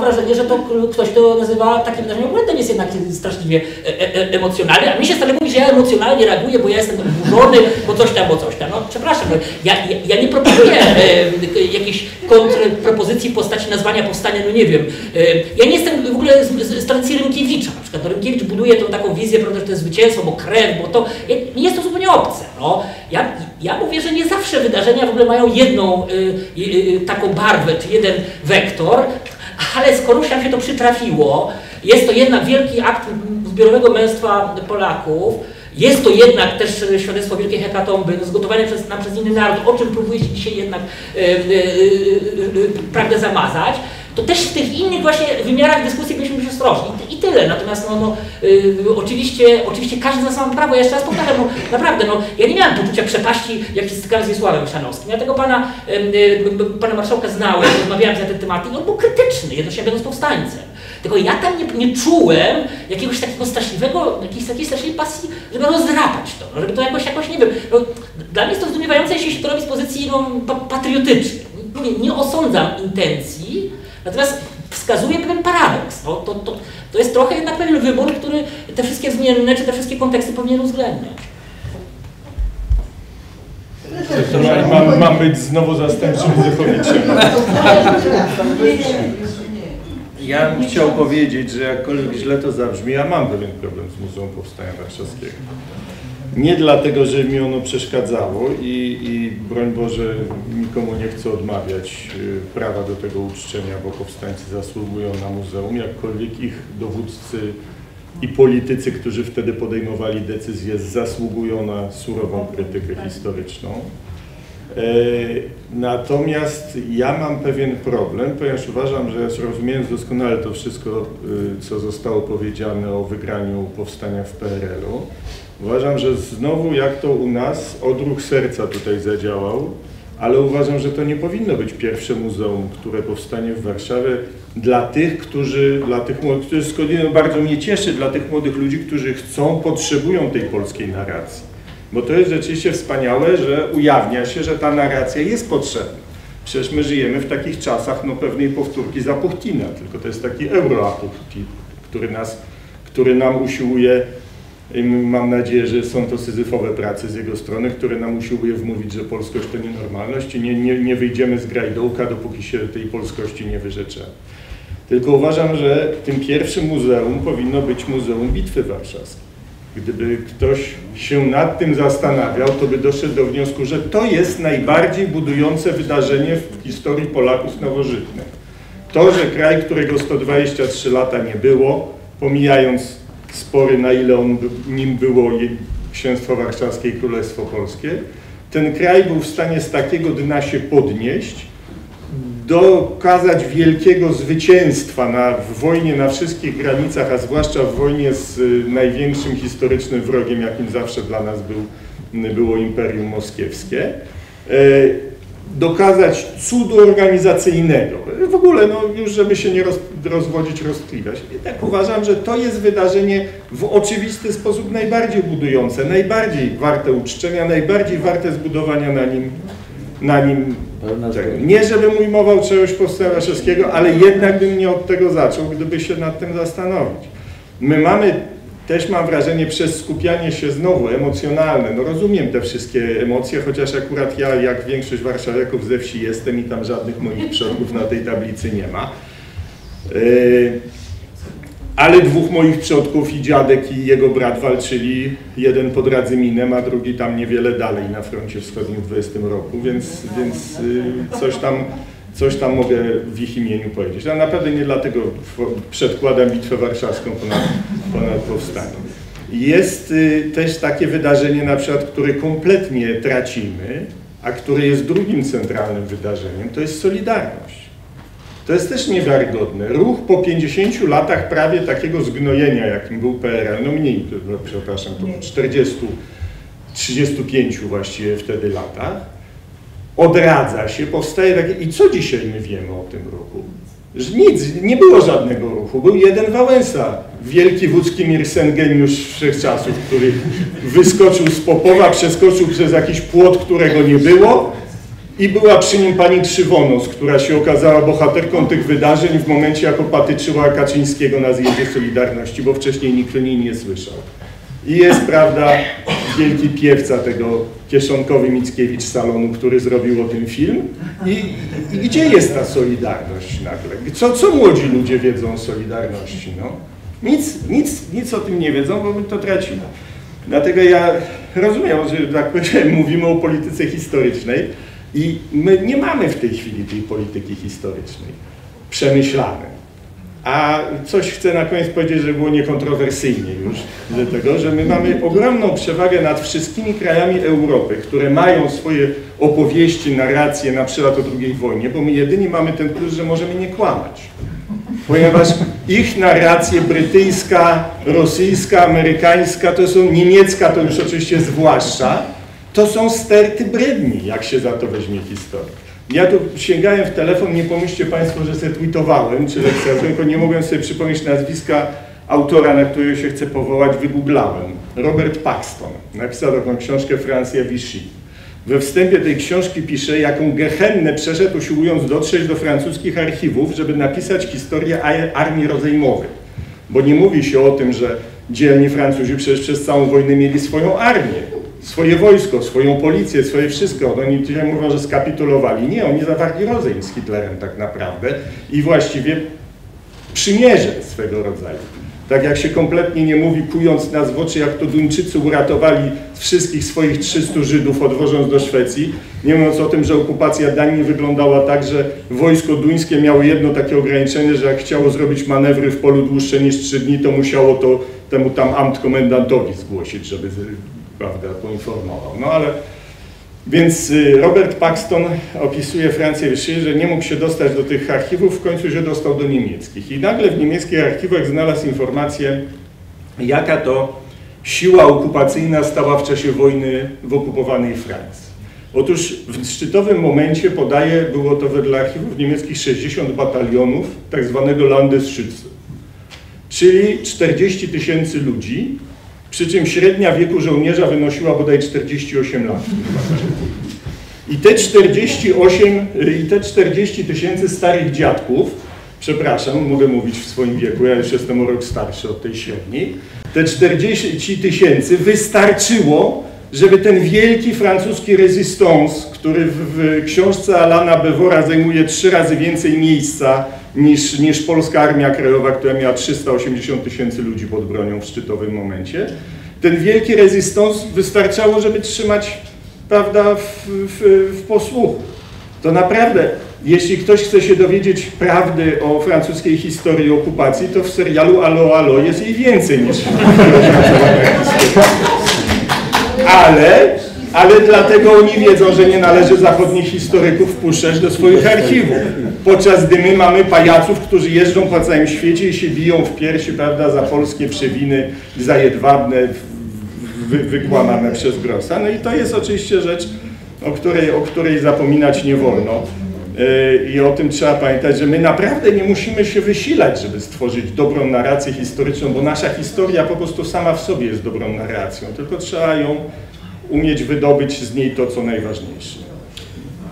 wrażenie, że to ktoś to nazywa takie wydarzenie błędem jest jednak straszliwie e, e, emocjonalny, a mi się stale mówi, że ja emocjonalnie reaguję, bo ja jestem oburzony, bo coś tam, bo coś tam. No przepraszam, no, ja, ja, ja nie proponuję e, jakiejś kontrpropozycji w postaci nazwania powstania, no nie wiem. E, ja nie jestem w ogóle z, z, z tradycji Rynkiewicza, na przykład no, Rynkiewicz buduje tą taką wizję, prawda, że to jest zwycięstwo, bo krew, bo to, ja, mi jest to zupełnie obce. No. Ja, ja mówię, że nie zawsze wydarzenia w ogóle mają jedną y, y, y, taką barwę, czy jeden wektor, ale skoro się się to przytrafiło, jest to jednak wielki akt zbiorowego męstwa Polaków, jest to jednak też świadectwo wielkiej hekatomby, zgotowane przez, nam przez inny naród, o czym próbujecie dzisiaj jednak e, e, e, prawdę zamazać, to też w tych innych właśnie wymiarach dyskusji byliśmy być ostrożni. I, tyle. Natomiast no, no, y, oczywiście, oczywiście każdy za sam prawo. Ja jeszcze raz powtarzam, no, naprawdę, no, ja nie miałem poczucia przepaści, jak się stykałem z Wiesławem Szanowskim. Ja tego pana, y, pana marszałka znałem, rozmawiałem na te tematy i on był krytyczny, jednocześnie będąc powstańcem. Tylko ja tam nie, nie czułem jakiegoś takiego straszliwego, jakiejś takiej straszliwej pasji, żeby rozdrapać to, no, żeby to jakoś, jakoś nie wiem. No, dla mnie jest to zdumiewające, jeśli się to robi z pozycji no, patriotycznej. Nie, nie osądzam intencji, Natomiast wskazuje pewien paradoks. No, to, to, to jest trochę jednak pewien wybór, który te wszystkie zmienne, czy te wszystkie konteksty powinien uwzględniać. Mam, mam być znowu zastępczym Zychowiczem. Ja bym chciał powiedzieć, że jakkolwiek źle to zabrzmi, ja mam pewien problem z Muzeum Powstania Warszawskiego. Nie dlatego, że mi ono przeszkadzało i, i broń Boże nikomu nie chcę odmawiać y, prawa do tego uczczenia, bo powstańcy zasługują na muzeum, jakkolwiek ich dowódcy i politycy, którzy wtedy podejmowali decyzje, zasługują na surową krytykę historyczną. E, natomiast ja mam pewien problem, ponieważ uważam, że rozumiejąc doskonale to wszystko, y, co zostało powiedziane o wygraniu powstania w PRL-u, Uważam, że znowu jak to u nas odruch serca tutaj zadziałał, ale uważam, że to nie powinno być pierwsze muzeum, które powstanie w Warszawie dla tych, którzy, dla tych młodych, którzy bardzo mnie cieszy, dla tych młodych ludzi, którzy chcą, potrzebują tej polskiej narracji. Bo to jest rzeczywiście wspaniałe, że ujawnia się, że ta narracja jest potrzebna. Przecież my żyjemy w takich czasach no, pewnej powtórki Zapuchtina, tylko to jest taki euroapuchtin, który, nas, który nam usiłuje mam nadzieję, że są to syzyfowe prace z jego strony, które nam usiłuje wmówić, że polskość to nienormalność i nie, nie, nie wyjdziemy z grajdołka, dopóki się tej polskości nie wyrzeczemy. Tylko uważam, że tym pierwszym muzeum powinno być Muzeum Bitwy Warszawskiej. Gdyby ktoś się nad tym zastanawiał, to by doszedł do wniosku, że to jest najbardziej budujące wydarzenie w historii Polaków nowożytnych. To, że kraj, którego 123 lata nie było, pomijając spory, na ile on, nim było Księstwo Warszawskie i Królestwo Polskie. Ten kraj był w stanie z takiego dna się podnieść, dokazać wielkiego zwycięstwa na, w wojnie na wszystkich granicach, a zwłaszcza w wojnie z y, największym historycznym wrogiem, jakim zawsze dla nas był, było Imperium Moskiewskie. E, dokazać cudu organizacyjnego. W ogóle, no już żeby się nie roz, rozwodzić, roztkliwiać. I tak uważam, że to jest wydarzenie w oczywisty sposób najbardziej budujące, najbardziej warte uczczenia, najbardziej warte zbudowania na nim, na nim. Nie żebym ujmował czegoś powstania ale jednak bym nie od tego zaczął, gdyby się nad tym zastanowić. My mamy też mam wrażenie przez skupianie się znowu emocjonalne, no rozumiem te wszystkie emocje, chociaż akurat ja, jak większość warszawiaków ze wsi jestem i tam żadnych moich przodków na tej tablicy nie ma. Yy, ale dwóch moich przodków i dziadek i jego brat walczyli, jeden pod Radzyminem, a drugi tam niewiele dalej na froncie wschodnim w 20 roku, więc, więc yy, coś tam coś tam mogę w ich imieniu powiedzieć. Ale naprawdę nie dlatego przedkładam Bitwę Warszawską ponad, ponad powstaniem. Jest y, też takie wydarzenie, na przykład, które kompletnie tracimy, a które jest drugim centralnym wydarzeniem, to jest Solidarność. To jest też niewiarygodne. Ruch po 50 latach prawie takiego zgnojenia, jakim był PRL, no mniej, no, przepraszam, to 40, 35 właściwie wtedy latach, odradza się, powstaje takie... I co dzisiaj my wiemy o tym ruchu? Że nic, nie było żadnego ruchu. Był jeden Wałęsa, wielki Włódzki Sen, geniusz wszechczasów, który wyskoczył z Popowa, przeskoczył przez jakiś płot, którego nie było I była przy nim pani Krzywonos, która się okazała bohaterką tych wydarzeń w momencie, jak opatyczyła Kaczyńskiego na zjeździe Solidarności, bo wcześniej nikt o niej nie słyszał. I jest, prawda, wielki piewca tego kieszonkowy Mickiewicz salonu, który zrobił o tym film. I, I, gdzie jest ta solidarność nagle? Co, co młodzi ludzie wiedzą o solidarności? No? Nic, nic, nic o tym nie wiedzą, bo my to tracimy. Dlatego ja rozumiem, że tak mówimy o polityce historycznej i my nie mamy w tej chwili tej polityki historycznej przemyślanej. A coś chcę na koniec powiedzieć, żeby było niekontrowersyjnie już, dlatego, że my mamy ogromną przewagę nad wszystkimi krajami Europy, które mają swoje opowieści, narracje na przykład o II wojnie, bo my jedynie mamy ten plus, że możemy nie kłamać. Ponieważ ich narracje brytyjska, rosyjska, amerykańska, to są niemiecka, to już oczywiście zwłaszcza, to są sterty bredni, jak się za to weźmie historia. Ja tu sięgałem w telefon, nie pomyślcie Państwo, że sobie tweetowałem, czy lekcjazłem, tylko nie mogłem sobie przypomnieć nazwiska autora, na którego się chcę powołać, wygooglałem. Robert Paxton. Napisał taką książkę Francja Vichy. We wstępie tej książki pisze, jaką gehennę przeszedł, usiłując dotrzeć do francuskich archiwów, żeby napisać historię armii rozejmowej. Bo nie mówi się o tym, że dzielni Francuzi przecież przez całą wojnę mieli swoją armię swoje wojsko, swoją policję, swoje wszystko. Oni dzisiaj mówią, że skapitulowali. Nie, oni zawarli rozejm z Hitlerem tak naprawdę i właściwie przymierze swego rodzaju. Tak jak się kompletnie nie mówi, kując nas w oczy, jak to Duńczycy uratowali wszystkich swoich 300 Żydów, odwożąc do Szwecji, nie mówiąc o tym, że okupacja Danii wyglądała tak, że wojsko duńskie miało jedno takie ograniczenie, że jak chciało zrobić manewry w polu dłuższe niż 3 dni, to musiało to temu tam amt komendantowi zgłosić, żeby prawda, poinformował. No ale, więc y, Robert Paxton opisuje Francję Vichy, że nie mógł się dostać do tych archiwów, w końcu się dostał do niemieckich. I nagle w niemieckich archiwach znalazł informację, jaka to siła okupacyjna stała w czasie wojny w okupowanej Francji. Otóż w szczytowym momencie podaje, było to wedle archiwów niemieckich 60 batalionów tak zwanego Landesschütze, czyli 40 tysięcy ludzi, przy czym średnia wieku żołnierza wynosiła bodaj 48 lat. I te 48, i te 40 tysięcy starych dziadków, przepraszam, mogę mówić w swoim wieku, ja już jestem o rok starszy od tej średniej, te 40 tysięcy wystarczyło, żeby ten wielki francuski resistance, który w, w książce Alana Bewora zajmuje trzy razy więcej miejsca niż, niż polska Armia Krajowa, która miała 380 tysięcy ludzi pod bronią w szczytowym momencie. Ten wielki rezystans wystarczało, żeby trzymać prawda, w, w, w posłuchu. To naprawdę, jeśli ktoś chce się dowiedzieć prawdy o francuskiej historii okupacji, to w serialu Alo Alo jest jej więcej niż w Ale ale dlatego oni wiedzą, że nie należy zachodnich historyków wpuszczać do swoich archiwów. Podczas gdy my mamy pajaców, którzy jeżdżą po całym świecie i się biją w piersi, prawda, za polskie przewiny zajedwabne, wy, wykłamane przez Grossa. No i to jest oczywiście rzecz, o której, o której zapominać nie wolno. Yy, I o tym trzeba pamiętać, że my naprawdę nie musimy się wysilać, żeby stworzyć dobrą narrację historyczną, bo nasza historia po prostu sama w sobie jest dobrą narracją, tylko trzeba ją umieć wydobyć z niej to, co najważniejsze.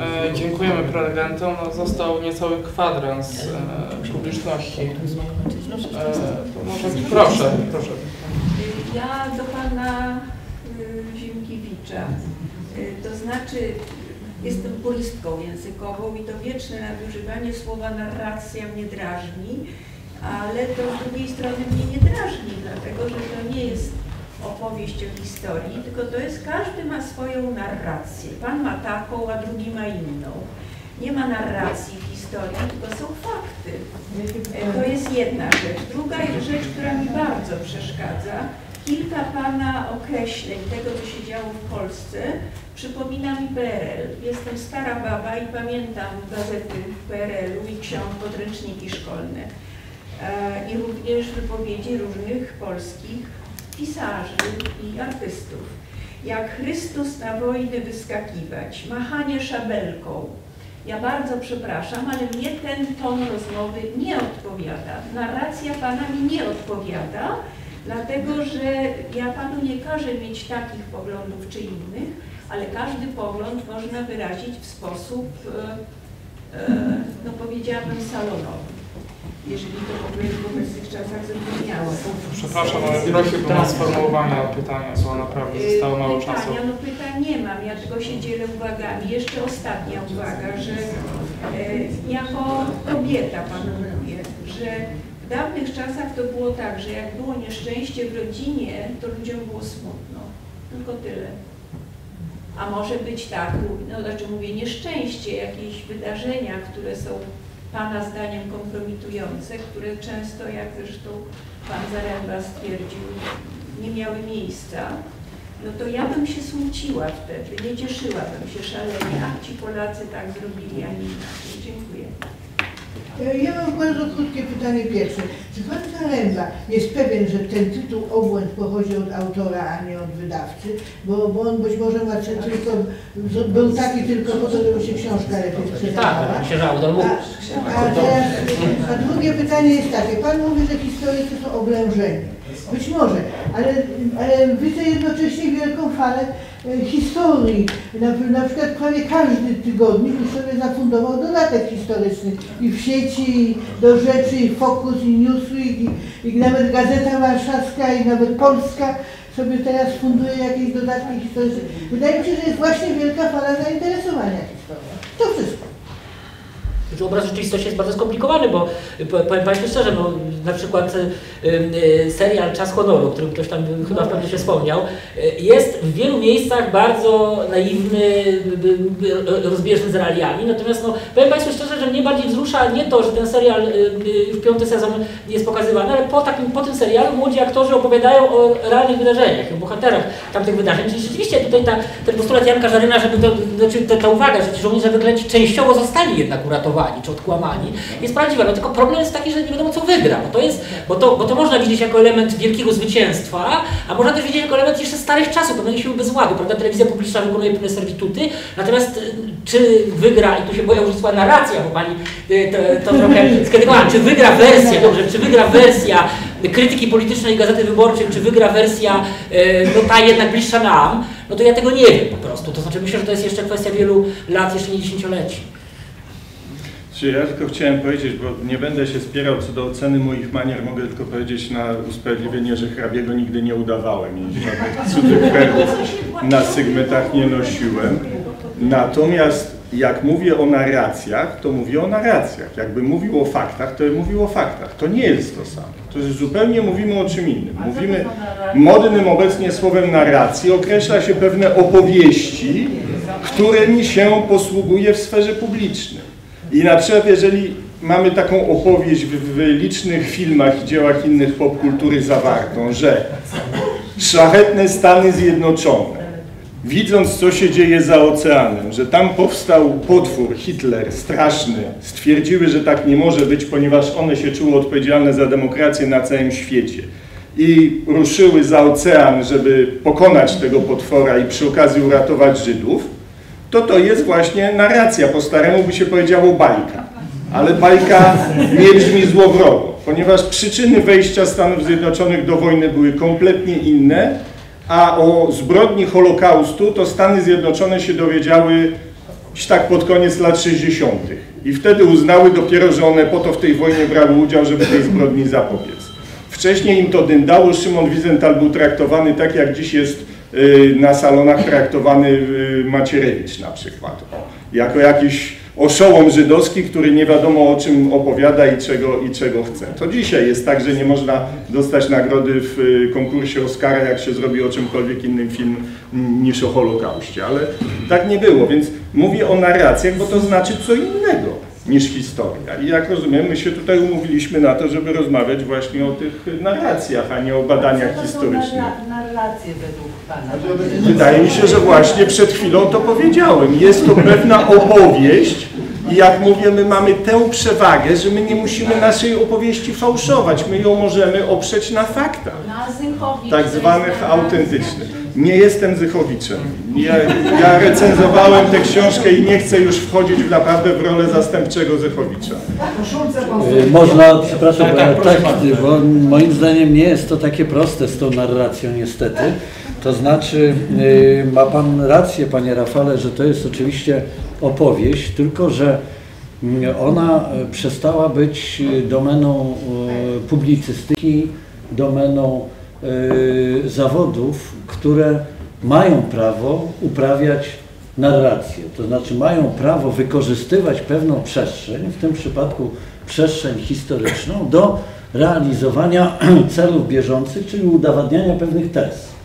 E, dziękujemy prelegentom. No, został niecały kwadrans e, publiczności. E, może, proszę, proszę. Ja do pana y, Zimkiewicza. Y, to znaczy, jestem purystką językową i to wieczne nadużywanie słowa narracja mnie drażni, ale to z drugiej strony mnie nie drażni, dlatego że to nie jest opowieść o historii, tylko to jest, każdy ma swoją narrację. Pan ma taką, a drugi ma inną. Nie ma narracji w historii, tylko są fakty. E, to jest jedna rzecz. Druga rzecz, która mi bardzo przeszkadza, kilka Pana określeń tego, co się działo w Polsce, przypomina mi PRL. Jestem stara baba i pamiętam gazety PRL-u i ksiąg, podręczniki szkolne. E, I również wypowiedzi różnych polskich pisarzy i artystów. Jak Chrystus na wojny wyskakiwać, machanie szabelką. Ja bardzo przepraszam, ale mnie ten ton rozmowy nie odpowiada. Narracja Pana mi nie odpowiada, dlatego że ja Panu nie każę mieć takich poglądów czy innych, ale każdy pogląd można wyrazić w sposób, e, e, no powiedziałabym, salonowy. Jeżeli to w ogóle w obecnych czasach zrozumiałe. Przepraszam, ale prosiłbym o sformułowanie pytania, bo naprawdę zostało mało czasu. Pytania, no pytań nie mam, ja tylko się dzielę uwagami. Jeszcze ostatnia uwaga, że e, jako kobieta panu mówię, że w dawnych czasach to było tak, że jak było nieszczęście w rodzinie, to ludziom było smutno. Tylko tyle. A może być tak, no znaczy mówię nieszczęście, jakieś wydarzenia, które są Pana zdaniem kompromitujące, które często, jak zresztą Pan Zaręba stwierdził, nie miały miejsca, no to ja bym się smuciła wtedy, nie cieszyłabym się szalenie, a ci Polacy tak zrobili, a nie inaczej. Dziękuję. E, Ja mam bardzo krótkie pytanie pierwsze. Czy pan Zaręba jest pewien, że ten tytuł Obłęd pochodzi od autora, a nie od wydawcy? Bo, bo on być może ma tylko, był taki tylko po to, żeby się książka lepiej sprzedawała. Tak, się żało, to mógł. A, a, teraz, a drugie pytanie jest takie. Pan mówi, że historycy są oblężeni. Być może, ale, ale widzę jednocześnie wielką falę e, historii. Na, na przykład prawie każdy tygodnik już sobie zafundował dodatek historyczny. I w sieci, i do rzeczy, i Focus, i Newsweek, i, i nawet Gazeta Warszawska, i nawet Polska sobie teraz funduje jakieś dodatki historyczne. Wydaje mi się, że jest właśnie wielka fala zainteresowania historią. To wszystko. Obraz rzeczywistości jest bardzo skomplikowany, bo po- powiem Państwu szczerze, no, na przykład y, y, serial Czas Honoru, o którym ktoś tam chyba w pewnym się wspomniał, y, jest w wielu miejscach bardzo naiwny, rozbieżny z realiami, natomiast no, powiem Państwu szczerze, że mnie bardziej wzrusza nie to, że ten serial, y, y, już piąty sezon jest pokazywany, ale po, takim, po tym serialu młodzi aktorzy opowiadają o realnych wydarzeniach, o bohaterach tamtych wydarzeń, czyli rzeczywiście tutaj ta, ten postulat Janka Żaryna, żeby to, znaczy ta, ta uwaga, że ci żołnierze wyklęci częściowo zostali jednak uratowani, czy odkłamani, jest prawdziwa. No tylko problem jest taki, że nie wiadomo co wygra, bo to jest, bo to, bo to można widzieć jako element wielkiego zwycięstwa, a można też widzieć jako element jeszcze starych czasów, pewnej siły bezładu, prawda? Telewizja publiczna wykonuje pewne servituty, natomiast y, czy wygra, i tu się boję użyć słowa narracja, pani y, to, to trochę skrytykowała, czy wygra wersja, dobrze, czy wygra wersja krytyki politycznej Gazety Wyborczej, czy wygra wersja y, no ta jednak bliższa nam, no to ja tego nie wiem po prostu. To znaczy myślę, że to jest jeszcze kwestia wielu lat, jeszcze nie dziesięcioleci. Czy ja tylko chciałem powiedzieć, bo nie będę się spierał co do oceny moich manier, mogę tylko powiedzieć na usprawiedliwienie, że hrabiego nigdy nie udawałem i żadnych herbów na sygmetach nie nosiłem. Natomiast jak mówię o narracjach, to mówię o narracjach. Jakby mówił o faktach, to mówił o faktach. To nie jest to samo. To jest zupełnie mówimy o czym innym. Mówimy modnym obecnie słowem narracji określa się pewne opowieści, którymi się posługuje w sferze publicznej. I na przykład jeżeli mamy taką opowieść w, w licznych filmach i dziełach innych popkultury zawartą, że szlachetne Stany Zjednoczone, widząc co się dzieje za oceanem, że tam powstał potwór, Hitler, straszny, stwierdziły, że tak nie może być, ponieważ one się czuły odpowiedzialne za demokrację na całym świecie. I ruszyły za ocean, żeby pokonać tego potwora i przy okazji uratować Żydów, to to jest właśnie narracja, po staremu by się powiedziało bajka. Ale bajka nie brzmi złowrogo, ponieważ przyczyny wejścia Stanów Zjednoczonych do wojny były kompletnie inne, a o zbrodni Holokaustu to Stany Zjednoczone się dowiedziały tak pod koniec lat 60. I wtedy uznały dopiero, że one po to w tej wojnie brały udział, żeby tej zbrodni zapobiec. Wcześniej im to dyndało, Szymon Wizental był traktowany tak, jak dziś jest na salonach traktowany y, Macierewicz na przykład. Jako jakiś oszołom żydowski, który nie wiadomo o czym opowiada i czego, i czego chce. To dzisiaj jest tak, że nie można dostać nagrody w y, konkursie Oscara, jak się zrobi o czymkolwiek innym film niż o Holokauście, ale tak nie było, więc mówię o narracjach, bo to znaczy co innego niż historia. I jak rozumiem, my się tutaj umówiliśmy na to, żeby rozmawiać właśnie o tych narracjach, a nie o badaniach historycznych. Narracje według Pana? Wydaje mi się, że właśnie przed chwilą to powiedziałem. Jest to pewna opowieść i jak mówię, my mamy tę przewagę, że my nie musimy naszej opowieści fałszować. My ją możemy oprzeć na faktach, tak zwanych autentycznych. Nie jestem Zychowiczem. Ja, ja recenzowałem tę książkę i nie chcę już wchodzić w naprawdę w rolę zastępczego Zychowicza. Y, Można, przepraszam, Tak, tak, tak, proszę bardzo. bo moim zdaniem nie jest to takie proste z tą narracją niestety. To znaczy, y, ma Pan rację, Panie Rafale, że to jest oczywiście opowieść, tylko że mm, ona y, przestała być y, domeną y, publicystyki, domeną zawodów, które mają prawo uprawiać narrację. To znaczy mają prawo wykorzystywać pewną przestrzeń, w tym przypadku przestrzeń historyczną, do realizowania celów bieżących, czyli udowadniania pewnych tez.